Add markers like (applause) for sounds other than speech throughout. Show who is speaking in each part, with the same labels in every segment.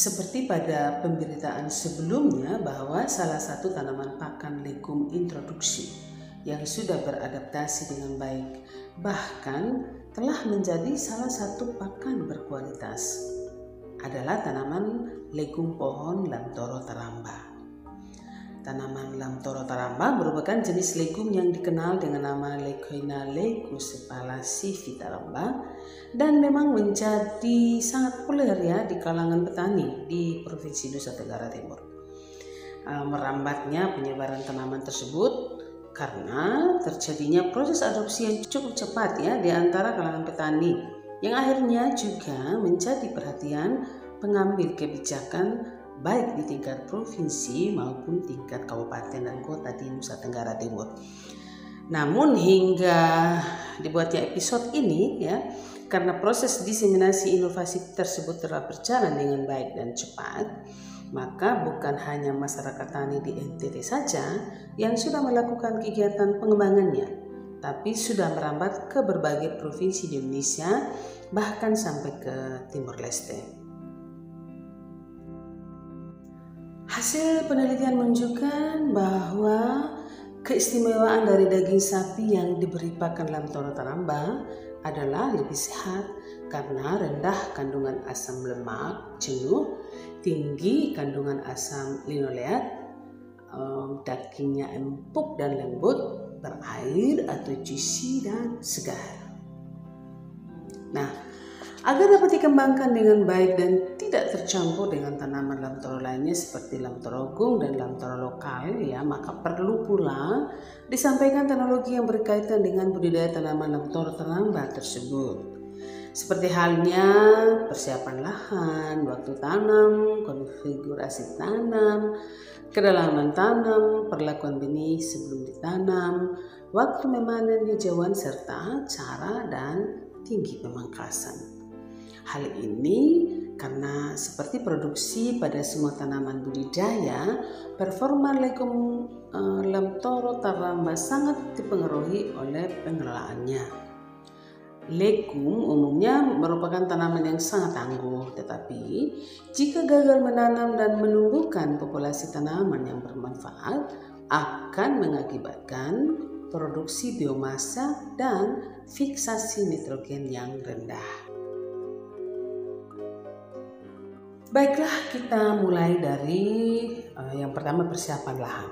Speaker 1: Seperti pada pemberitaan sebelumnya bahwa salah satu tanaman pakan legum introduksi yang sudah beradaptasi dengan baik bahkan telah menjadi salah satu pakan berkualitas adalah tanaman legum pohon lamtoro taramba. Tanaman lamtoro taramba merupakan jenis legum yang dikenal dengan nama Lecoina lecusepala sivitaramba dan memang menjadi sangat populer ya di kalangan petani di Provinsi Nusa Tenggara Timur. Uh, merambatnya penyebaran tanaman tersebut karena terjadinya proses adopsi yang cukup cepat ya di antara kalangan petani yang akhirnya juga menjadi perhatian pengambil kebijakan baik di tingkat provinsi maupun tingkat kabupaten dan kota di Nusa Tenggara Timur. Namun hingga dibuatnya episode ini ya, karena proses diseminasi inovasi tersebut telah berjalan dengan baik dan cepat, maka bukan hanya masyarakat tani di NTT saja yang sudah melakukan kegiatan pengembangannya, tapi sudah merambat ke berbagai provinsi di Indonesia, bahkan sampai ke Timur Leste. Hasil penelitian menunjukkan bahwa keistimewaan dari daging sapi yang diberi pakan lamtoro taramba adalah lebih sehat karena rendah kandungan asam lemak jenuh, tinggi kandungan asam linoleat, dagingnya empuk dan lembut, berair atau juicy dan segar. Nah, agar dapat dikembangkan dengan baik dan tidak tercampur dengan tanaman lamtoro lainnya seperti lamtoro gung dan lamtoro lokal ya maka perlu pula disampaikan teknologi yang berkaitan dengan budidaya tanaman lamtoro terlambat tersebut seperti halnya persiapan lahan, waktu tanam, konfigurasi tanam, kedalaman tanam, perlakuan benih sebelum ditanam, waktu memanen hijauan serta cara dan tinggi pemangkasan. Hal ini karena seperti produksi pada semua tanaman budidaya, performa legum uh, lemtoro taramba sangat dipengaruhi oleh pengelolaannya. Legum umumnya merupakan tanaman yang sangat tangguh, tetapi jika gagal menanam dan menumbuhkan populasi tanaman yang bermanfaat, akan mengakibatkan produksi biomasa dan fiksasi nitrogen yang rendah. Baiklah kita mulai dari uh, yang pertama persiapan lahan.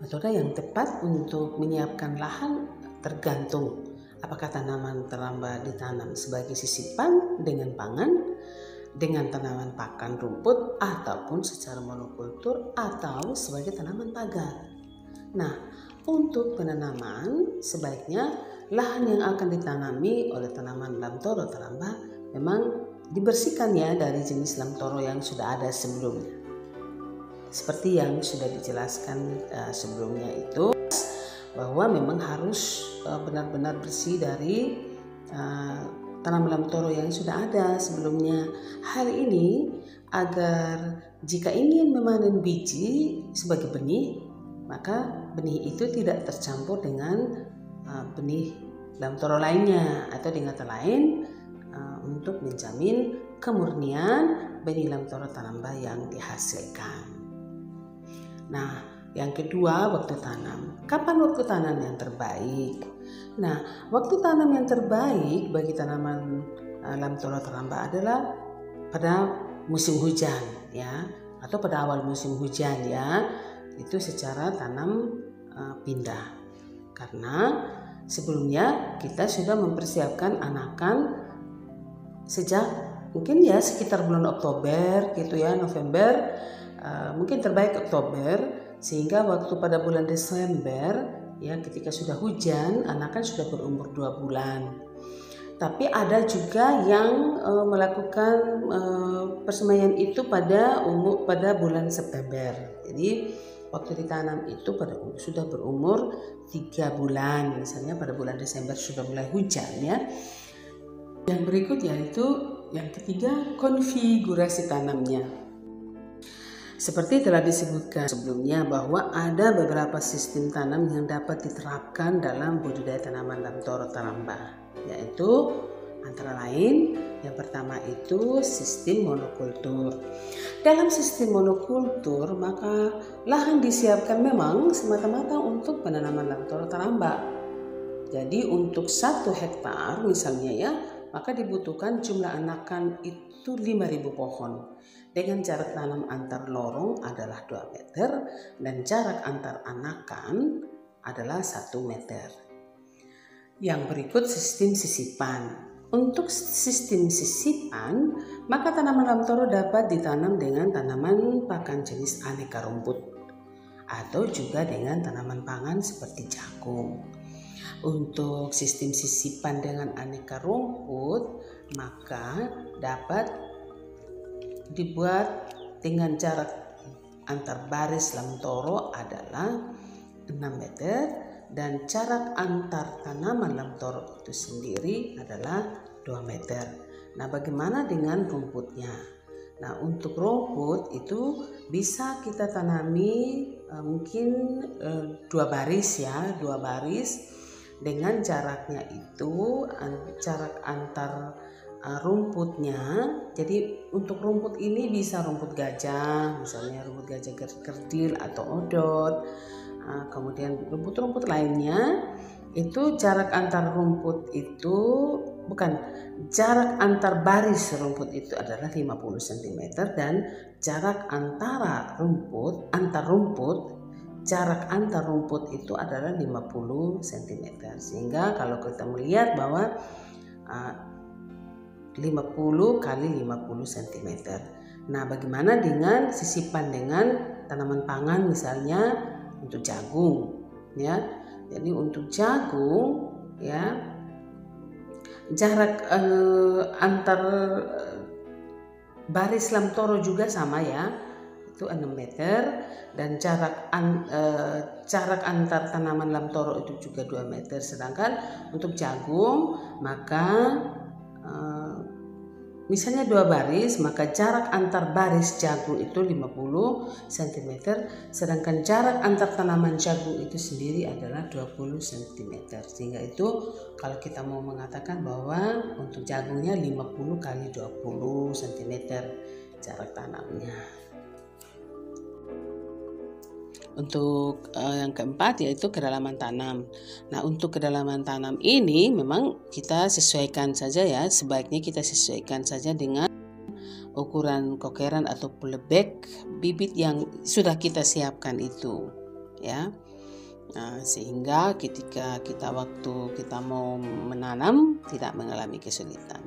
Speaker 1: Metode yang tepat untuk menyiapkan lahan tergantung apakah tanaman terlambat ditanam sebagai sisipan dengan pangan, dengan tanaman pakan rumput ataupun secara monokultur atau sebagai tanaman pagar. Nah, untuk penanaman sebaiknya lahan yang akan ditanami oleh tanaman lamtoro teramba memang dibersihkan ya dari jenis lamtoro yang sudah ada sebelumnya. Seperti yang sudah dijelaskan uh, sebelumnya itu bahwa memang harus uh, benar-benar bersih dari uh, tanaman lamtoro yang sudah ada sebelumnya. Hal ini agar jika ingin memanen biji sebagai benih, maka benih itu tidak tercampur dengan uh, benih lamtoro lainnya atau dengan kata lain uh, untuk menjamin kemurnian benih lamtoro tanamba yang dihasilkan. Nah, yang kedua waktu tanam. Kapan waktu tanam yang terbaik? Nah, waktu tanam yang terbaik bagi tanaman uh, lamtoro tanamba adalah pada musim hujan ya atau pada awal musim hujan ya. Itu secara tanam uh, pindah. Karena sebelumnya kita sudah mempersiapkan anakan sejak mungkin ya sekitar bulan Oktober gitu ya November uh, mungkin terbaik Oktober sehingga waktu pada bulan Desember ya ketika sudah hujan anak kan sudah berumur dua bulan. Tapi ada juga yang uh, melakukan uh, persemaian itu pada umur pada bulan September. Jadi waktu ditanam itu pada sudah berumur tiga bulan. Misalnya pada bulan Desember sudah mulai hujan ya yang berikut yaitu yang ketiga konfigurasi tanamnya. Seperti telah disebutkan sebelumnya bahwa ada beberapa sistem tanam yang dapat diterapkan dalam budidaya tanaman lamtoro taramba, yaitu Antara lain, yang pertama itu sistem monokultur. Dalam sistem monokultur, maka lahan disiapkan memang semata-mata untuk penanaman lamtoro taramba. Jadi untuk satu hektar misalnya ya, maka dibutuhkan jumlah anakan itu 5000 pohon. Dengan jarak tanam antar lorong adalah 2 meter dan jarak antar anakan adalah 1 meter. Yang berikut sistem sisipan. Untuk sistem sisipan, maka tanaman lamtoro dapat ditanam dengan tanaman pakan jenis aneka rumput atau juga dengan tanaman pangan seperti jagung. Untuk sistem sisipan dengan aneka rumput, maka dapat dibuat dengan jarak antar baris lamtoro adalah 6 meter dan jarak antar tanaman lamtoro itu sendiri adalah 2 meter. Nah, bagaimana dengan rumputnya? Nah, untuk rumput itu bisa kita tanami uh, mungkin uh, dua baris ya, dua baris dengan jaraknya itu jarak antar uh, rumputnya jadi untuk rumput ini bisa rumput gajah misalnya rumput gajah kerdil atau odot uh, kemudian rumput-rumput lainnya itu jarak antar rumput itu bukan jarak antar baris rumput itu adalah 50 cm dan jarak antara rumput antar rumput jarak antar rumput itu adalah 50 cm sehingga kalau kita melihat bahwa uh, 50 kali 50 cm nah bagaimana dengan sisipan dengan tanaman pangan misalnya untuk jagung ya? Jadi untuk jagung ya jarak uh, antar uh, baris lamtoro juga sama ya itu 6 meter dan jarak an, e, jarak antar tanaman lamtoro itu juga 2 meter. Sedangkan untuk jagung maka e, misalnya dua baris maka jarak antar baris jagung itu 50 cm sedangkan jarak antar tanaman jagung itu sendiri adalah 20 cm sehingga itu kalau kita mau mengatakan bahwa untuk jagungnya 50 kali 20 cm jarak tanamnya untuk uh, yang keempat yaitu kedalaman tanam. Nah, untuk kedalaman tanam ini memang kita sesuaikan saja ya, sebaiknya kita sesuaikan saja dengan ukuran kokeran atau pelebek bibit yang sudah kita siapkan itu, ya. Nah, sehingga ketika kita waktu kita mau menanam tidak mengalami kesulitan.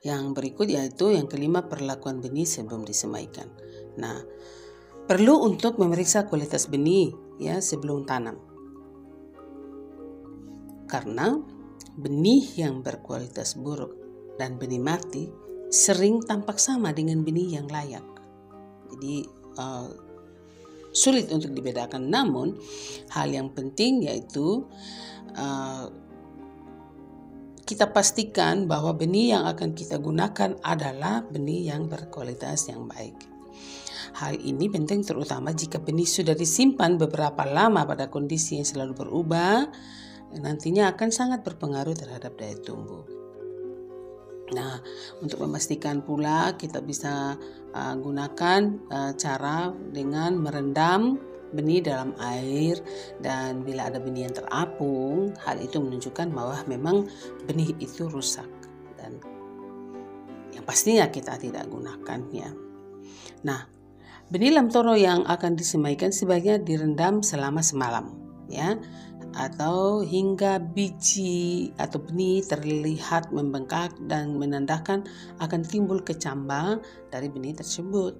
Speaker 1: Yang berikut yaitu yang kelima perlakuan benih sebelum disemaikan. Nah, Perlu untuk memeriksa kualitas benih ya sebelum tanam. Karena benih yang berkualitas buruk dan benih mati sering tampak sama dengan benih yang layak. Jadi uh, sulit untuk dibedakan. Namun hal yang penting yaitu uh, kita pastikan bahwa benih yang akan kita gunakan adalah benih yang berkualitas yang baik. Hal ini penting terutama jika benih sudah disimpan beberapa lama pada kondisi yang selalu berubah, nantinya akan sangat berpengaruh terhadap daya tumbuh. Nah, untuk memastikan pula kita bisa uh, gunakan uh, cara dengan merendam benih dalam air dan bila ada benih yang terapung, hal itu menunjukkan bahwa memang benih itu rusak dan yang pastinya kita tidak gunakannya. Nah, Benih lamtoro yang akan disemaikan sebaiknya direndam selama semalam, ya, atau hingga biji atau benih terlihat membengkak dan menandakan akan timbul kecambang dari benih tersebut.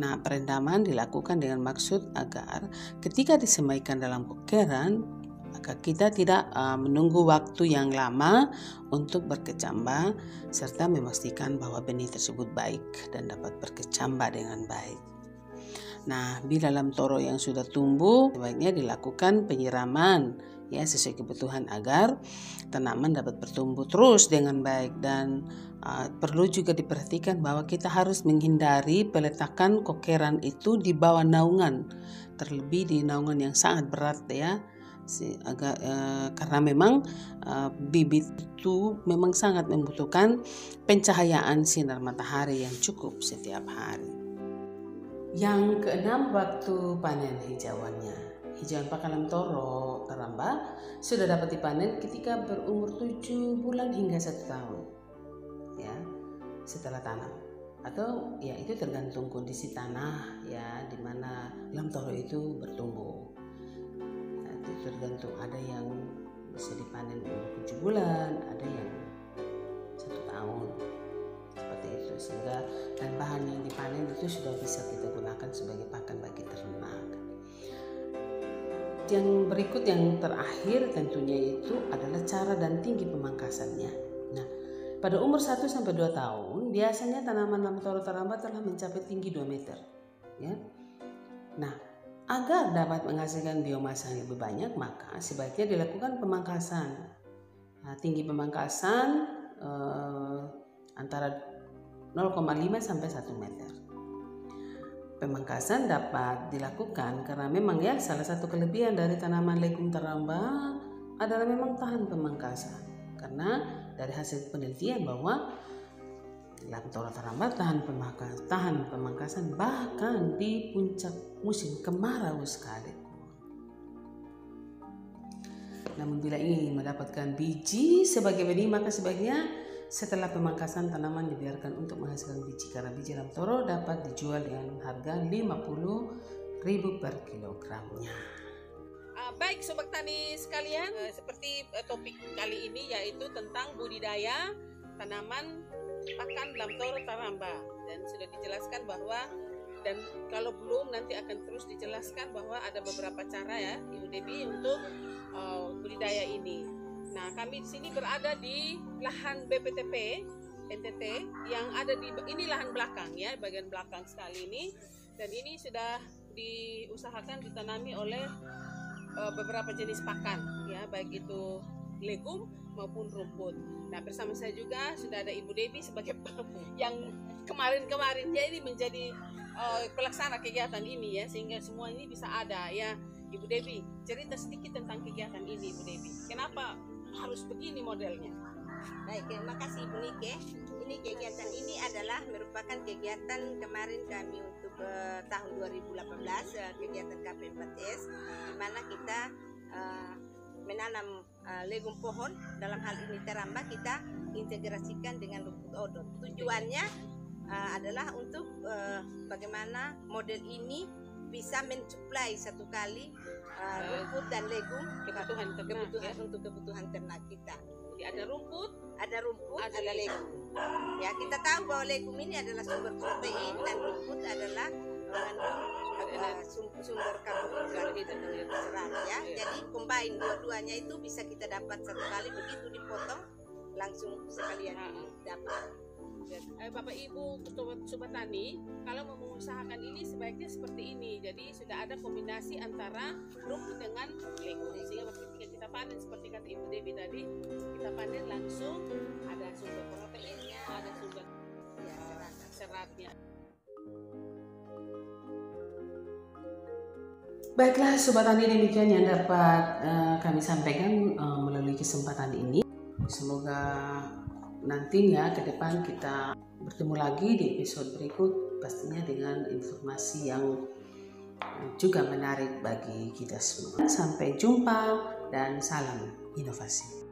Speaker 1: Nah, perendaman dilakukan dengan maksud agar ketika disemaikan dalam kokeran, maka kita tidak uh, menunggu waktu yang lama untuk berkecambah serta memastikan bahwa benih tersebut baik dan dapat berkecambah dengan baik. Nah, bila dalam toro yang sudah tumbuh, sebaiknya dilakukan penyiraman ya sesuai kebutuhan agar tanaman dapat bertumbuh terus dengan baik dan uh, perlu juga diperhatikan bahwa kita harus menghindari peletakan kokeran itu di bawah naungan terlebih di naungan yang sangat berat ya si agak uh, karena memang uh, bibit itu memang sangat membutuhkan pencahayaan sinar matahari yang cukup setiap hari. Yang keenam waktu panen hijauannya. Hijauan pakalan toro taramba sudah dapat dipanen ketika berumur 7 bulan hingga satu tahun. Ya, setelah tanam atau ya itu tergantung kondisi tanah ya di mana lamtoro itu bertumbuh tergantung ada yang bisa dipanen umur 7 bulan ada yang satu tahun seperti itu sehingga dan bahan yang dipanen itu sudah bisa kita gunakan sebagai pakan bagi ternak. Yang berikut yang terakhir tentunya itu adalah cara dan tinggi pemangkasannya. Nah pada umur 1 sampai 2 tahun biasanya tanaman lamtoro taramba telah mencapai tinggi 2 meter ya. Nah Agar dapat menghasilkan biomasa yang lebih banyak, maka sebaiknya dilakukan pemangkasan. Nah, tinggi pemangkasan eh, antara 0,5 sampai 1 meter. Pemangkasan dapat dilakukan karena memang ya salah satu kelebihan dari tanaman legum teramba adalah memang tahan pemangkasan. Karena dari hasil penelitian bahwa Lamtora terlambat tahan pemangkasan, tahan pemangkasan bahkan di puncak musim kemarau sekalipun. Namun bila ingin mendapatkan biji sebagai benih maka sebaiknya setelah pemangkasan tanaman dibiarkan untuk menghasilkan biji karena biji lamtoro dapat dijual dengan harga 50.000 per kilogramnya.
Speaker 2: Uh, baik sobat tani sekalian, uh, seperti uh, topik kali ini yaitu tentang budidaya tanaman pakan lamtoro taramba dan sudah dijelaskan bahwa dan kalau belum nanti akan terus dijelaskan bahwa ada beberapa cara ya Ibu Debi untuk uh, budidaya ini. Nah kami di sini berada di lahan BPTP NTT yang ada di ini lahan belakang ya bagian belakang sekali ini dan ini sudah diusahakan ditanami oleh uh, beberapa jenis pakan ya baik itu legum maupun rumput. Nah bersama saya juga sudah ada Ibu Devi sebagai (laughs) yang kemarin-kemarin ya ini menjadi uh, pelaksana kegiatan ini ya sehingga semua ini bisa ada ya Ibu Devi cerita sedikit tentang kegiatan ini Ibu Devi. Kenapa harus begini modelnya?
Speaker 3: Baik, terima kasih Ibu Nike. Ini kegiatan ini adalah merupakan kegiatan kemarin kami untuk uh, tahun 2018 uh, kegiatan KP4S di mana kita uh, menanam uh, legum pohon dalam hal ini teramba kita integrasikan dengan rumput odot tujuannya uh, adalah untuk uh, bagaimana model ini bisa mensuplai satu kali uh, rumput dan legum
Speaker 2: kebutuhan ternak,
Speaker 3: kebutuhan ya? untuk kebutuhan ternak kita.
Speaker 2: Jadi ada rumput,
Speaker 3: ada rumput, ada, ada legum. Ya kita tahu bahwa legum ini adalah sumber protein dan rumput adalah mengandung uh, sumber karbohidrat gitu serat ya. Jadi combine dua-duanya itu bisa kita dapat satu kali begitu dipotong langsung sekalian dapat.
Speaker 2: Eh, Bapak Ibu Sobat, Sobat Tani, kalau mau mengusahakan ini sebaiknya seperti ini. Jadi sudah ada kombinasi antara rumput dengan lego. Sehingga ketika kita panen seperti kata Ibu Dewi tadi, kita panen langsung ada sumber proteinnya, ada sumber ya, serat, seratnya.
Speaker 1: Baiklah Sobat Tani demikian yang dapat uh, kami sampaikan uh, melalui kesempatan ini. Semoga nantinya ke depan kita bertemu lagi di episode berikut pastinya dengan informasi yang juga menarik bagi kita semua. Sampai jumpa dan salam inovasi.